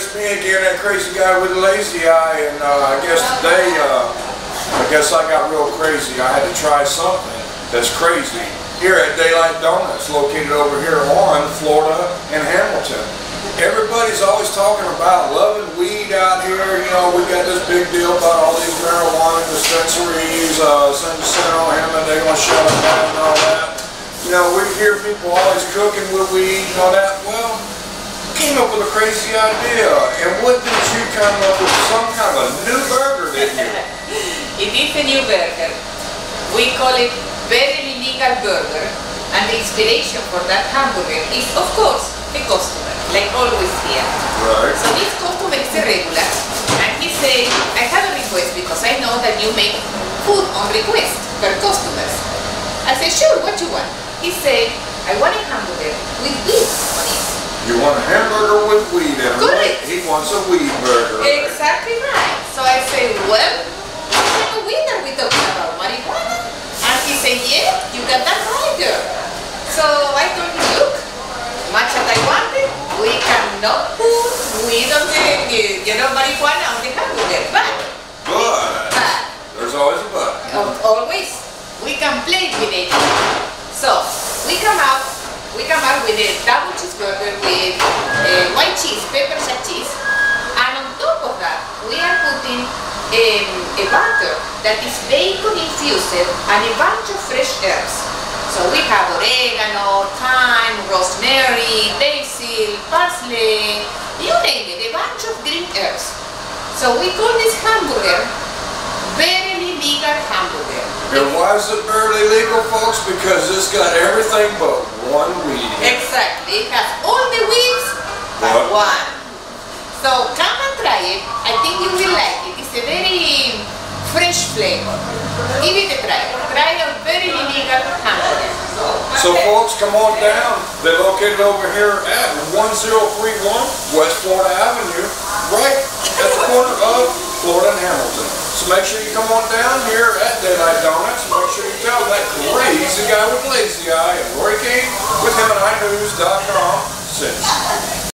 it's me again, that crazy guy with the lazy eye, and uh, I guess today, uh, I guess I got real crazy. I had to try something that's crazy here at Daylight Donuts, located over here on Florida and Hamilton. Everybody's always talking about loving weed out here. You know, we got this big deal about all these marijuana dispensaries, uh, on Hemet and they're gonna shut them down and all that. You know, we hear people always cooking with weed and all that. Came up with a crazy idea. And what did you come up with? Some kind of a new burger, didn't you? It is a new burger. We call it Barely Legal burger. And the inspiration for that hamburger is, of course, the customer, like always here. Right. So this customer is a regular, and he say, I have a request because I know that you make food on request for customers. I say, sure, what you want? He say, I want a hamburger with beef on it. You want a hamburger with weed in it. He wants a weed burger. Exactly right. So I say, well, what kind of weed are we talking about? Marijuana? And he said, yeah, you got that right, girl. So I told him, look, much as I wanted, we cannot put weed on the, the you know, marijuana on the hamburger. But, But, but, there's always a but. always, we can play with it. So, we come out, we come out with a double cheeseburger with uh, white cheese, pepper jack cheese, and on top of that, we are putting um, a butter that is bacon infused and a bunch of fresh herbs. So we have oregano, thyme, rosemary, basil, parsley, you name it, a bunch of green herbs. So we call this hamburger barely legal hamburger. And why is it barely legal, folks? Because it's got everything but one weed. Exactly. It has all the wings but one. So come and try it. I think you will like it. It's a very fresh flavor. Give it a try. Try a very illegal hamburger. So folks, come on down. They're located over here at 1031 West Florida Avenue, right at the corner of Florida and Hamilton. So make sure you come on down here at Daylight Donuts. Make sure you tell that crazy guy with lazy eye and Roy King with Hemet iNews.com since.